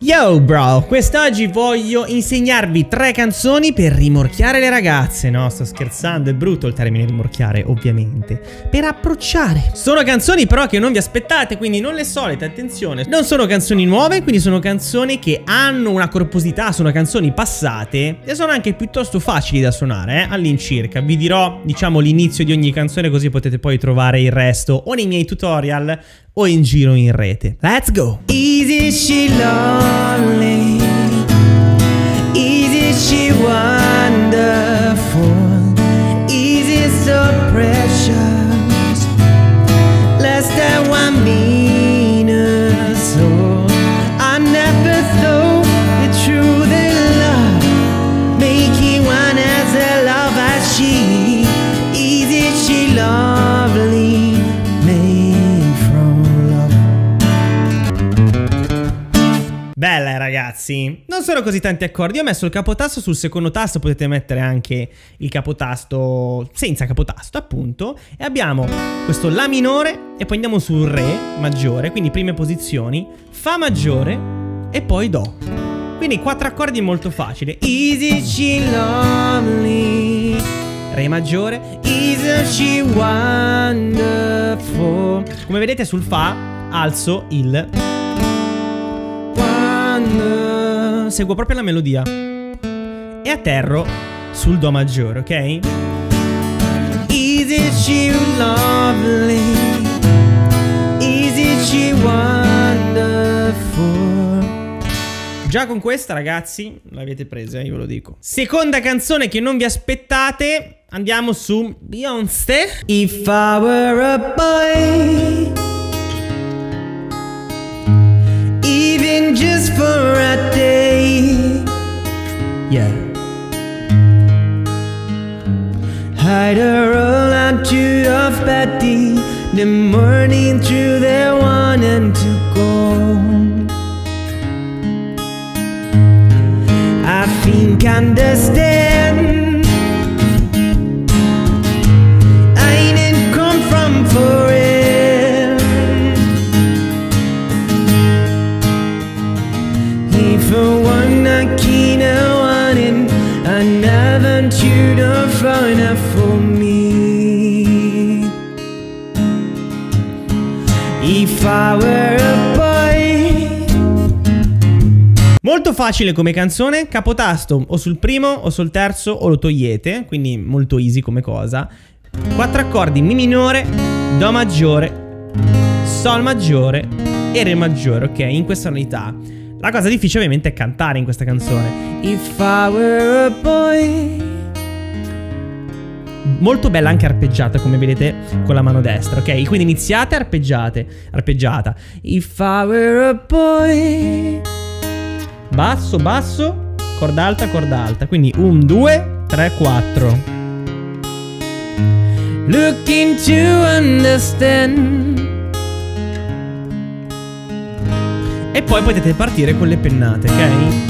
Yo bro, quest'oggi voglio insegnarvi tre canzoni per rimorchiare le ragazze. No, sto scherzando, è brutto il termine rimorchiare, ovviamente. Per approcciare. Sono canzoni però che non vi aspettate, quindi non le solite, attenzione. Non sono canzoni nuove, quindi sono canzoni che hanno una corposità Sono canzoni passate e sono anche piuttosto facili da suonare, eh, all'incirca. Vi dirò, diciamo, l'inizio di ogni canzone così potete poi trovare il resto O nei miei tutorial o in giro in rete. Let's go! Easy she lonely Easy she wonderful Easy so precious ragazzi, non sono così tanti accordi, ho messo il capotasto sul secondo tasto, potete mettere anche il capotasto senza capotasto appunto. E abbiamo questo La minore e poi andiamo sul Re maggiore, quindi prime posizioni Fa maggiore e poi Do. Quindi quattro accordi molto facili. Easy she lovely? Re maggiore. Easy she wonderful? Come vedete sul Fa alzo il seguo proprio la melodia e atterro sul do maggiore, ok? Easy she lovely Easy she wonderful Già con questa ragazzi l'avete presa, io ve lo dico Seconda canzone che non vi aspettate Andiamo su Beyoncé If I were a boy even just for a day. Yeah. Hide a roll onto of Betty, the morning through the one and to go. I think I understand. If I were a boy. Molto facile come canzone, capotasto o sul primo o sul terzo o lo togliete, quindi molto easy come cosa. Quattro accordi, Mi minore, Do maggiore, Sol maggiore e Re maggiore, ok? In questa unità. La cosa difficile ovviamente è cantare in questa canzone. If I were a boy. Molto bella anche arpeggiata, come vedete, con la mano destra, ok? Quindi iniziate arpeggiate, arpeggiata. If I were a boy. Basso, basso, corda alta, corda alta. Quindi 1, 2, 3, 4. Looking to understand. E poi potete partire con le pennate, ok?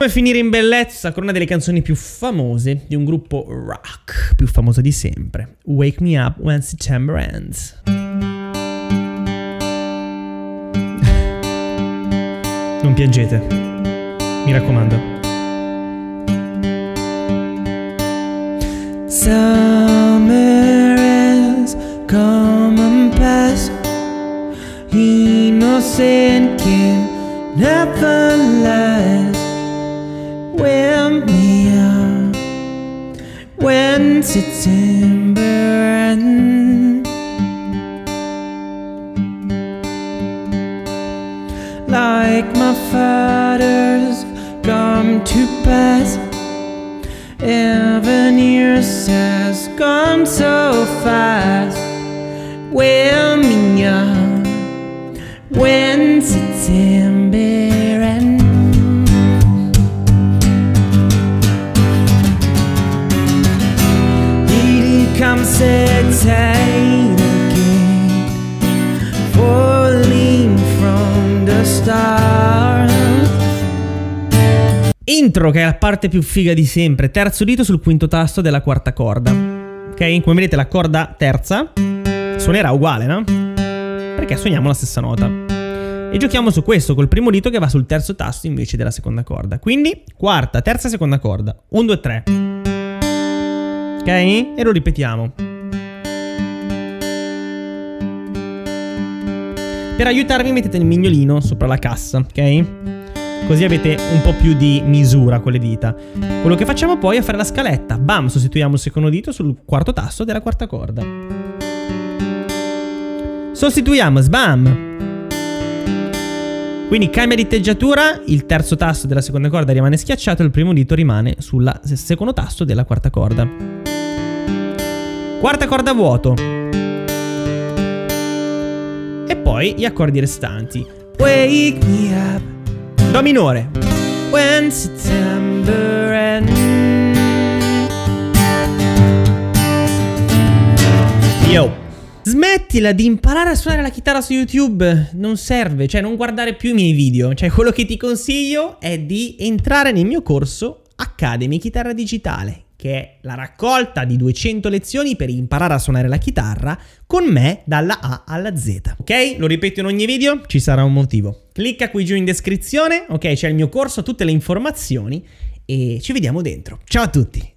Come finire in bellezza con una delle canzoni più famose di un gruppo rock più famoso di sempre. Wake me up when September ends. Non piangete. Mi raccomando. Summer has come and passed. Innocent can never ends. Like my father's come to pass. Seven years has gone so fast. Here comes September again, falling from the stars. Intro che è la parte più figa di sempre, terzo dito sul quinto tasto della quarta corda. Ok? Come vedete la corda terza suonerà uguale, no? perché suoniamo la stessa nota. E giochiamo su questo col primo dito che va sul terzo tasto invece della seconda corda. Quindi quarta, terza, seconda corda. 1, 2, 3. Ok? E lo ripetiamo. Per aiutarvi mettete il mignolino sopra la cassa, ok? Così avete un po' più di misura con le dita. Quello che facciamo poi è fare la scaletta. Bam, sostituiamo il secondo dito sul quarto tasto della quarta corda. Sostituiamo, sbam. Quindi cambia di teggiatura, il terzo tasto della seconda corda rimane schiacciato e il primo dito rimane sul secondo tasto della quarta corda. Quarta corda vuoto e poi gli accordi restanti. Wake me up. Do minore. When September ends. Yo. Smettila di imparare a suonare la chitarra su YouTube. Non serve, cioè non guardare più i miei video. Cioè quello che ti consiglio è di entrare nel mio corso Academy Chitarra Digitale che è la raccolta di 200 lezioni per imparare a suonare la chitarra con me dalla A alla Z. Ok? Lo ripeto in ogni video, ci sarà un motivo. Clicca qui giù in descrizione, ok? C'è il mio corso, tutte le informazioni e ci vediamo dentro. Ciao a tutti!